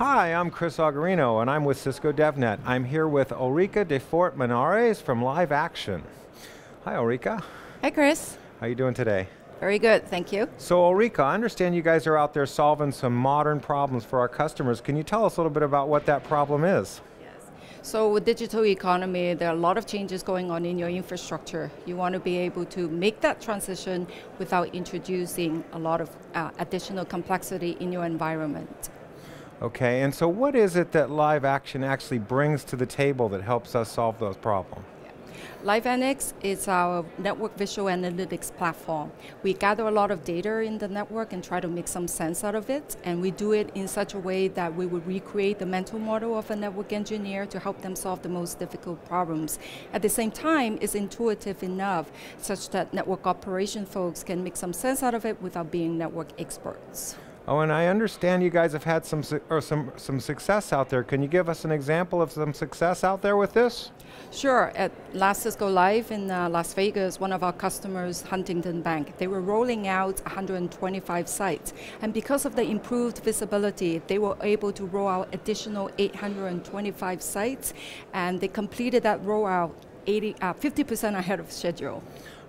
Hi, I'm Chris Oggerino, and I'm with Cisco DevNet. I'm here with Ulrica de Fort Menares from Live Action. Hi, Ulrica. Hi, Chris. How are you doing today? Very good, thank you. So Ulrica, I understand you guys are out there solving some modern problems for our customers. Can you tell us a little bit about what that problem is? Yes. So with digital economy, there are a lot of changes going on in your infrastructure. You want to be able to make that transition without introducing a lot of uh, additional complexity in your environment. Okay, and so what is it that Live Action actually brings to the table that helps us solve those problems? Live LiveNX is our network visual analytics platform. We gather a lot of data in the network and try to make some sense out of it, and we do it in such a way that we would recreate the mental model of a network engineer to help them solve the most difficult problems. At the same time, it's intuitive enough such that network operation folks can make some sense out of it without being network experts. Oh, and I understand you guys have had some, or some, some success out there. Can you give us an example of some success out there with this? Sure. At last Cisco Live in uh, Las Vegas, one of our customers, Huntington Bank, they were rolling out 125 sites. And because of the improved visibility, they were able to roll out additional 825 sites, and they completed that rollout 80, uh, 50% ahead of schedule.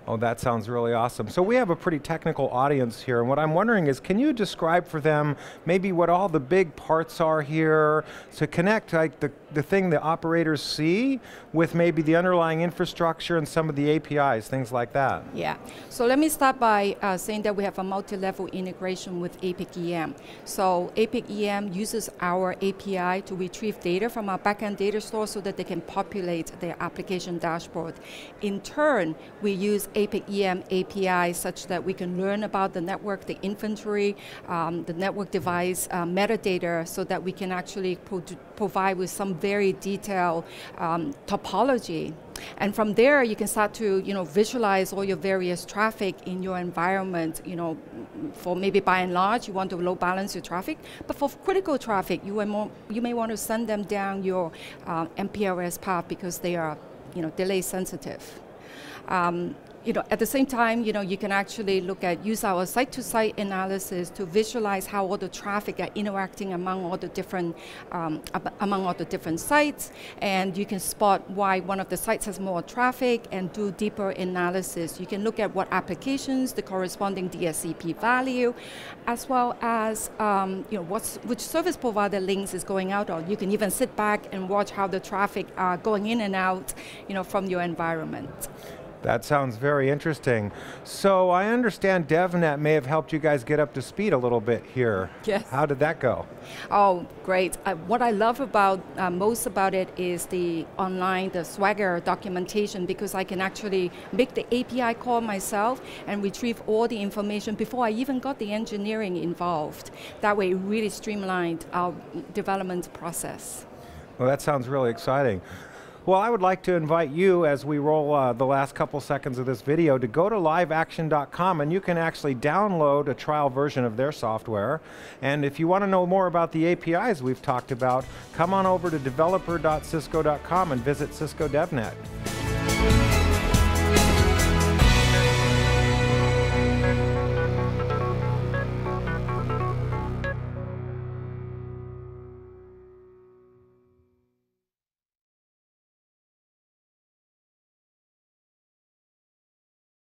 Oh, that sounds really awesome. So we have a pretty technical audience here, and what I'm wondering is, can you describe for them maybe what all the big parts are here to connect like the, the thing the operators see with maybe the underlying infrastructure and some of the APIs, things like that? Yeah, so let me start by uh, saying that we have a multi-level integration with APIC EM. So APIC EM uses our API to retrieve data from our backend data store so that they can populate their application dashboard. In turn, we use APIC EM API such that we can learn about the network, the inventory, um, the network device uh, metadata so that we can actually pro provide with some very detailed um, topology. And from there, you can start to you know, visualize all your various traffic in your environment. You know, for maybe by and large, you want to load balance your traffic. But for critical traffic, you, more, you may want to send them down your uh, MPLS path because they are you know, delay sensitive. Um, you know, at the same time, you know, you can actually look at, use our site-to-site -site analysis to visualize how all the traffic are interacting among all the different, um, among all the different sites, and you can spot why one of the sites has more traffic and do deeper analysis. You can look at what applications, the corresponding DSCP value, as well as, um, you know, what's, which service provider links is going out on. You can even sit back and watch how the traffic are going in and out, you know, from your environment. That sounds very interesting. So I understand DevNet may have helped you guys get up to speed a little bit here. Yes. How did that go? Oh, great. Uh, what I love about uh, most about it is the online, the Swagger documentation because I can actually make the API call myself and retrieve all the information before I even got the engineering involved. That way it really streamlined our development process. Well, that sounds really exciting. Well, I would like to invite you, as we roll uh, the last couple seconds of this video, to go to liveaction.com and you can actually download a trial version of their software. And if you want to know more about the APIs we've talked about, come on over to developer.cisco.com and visit Cisco DevNet.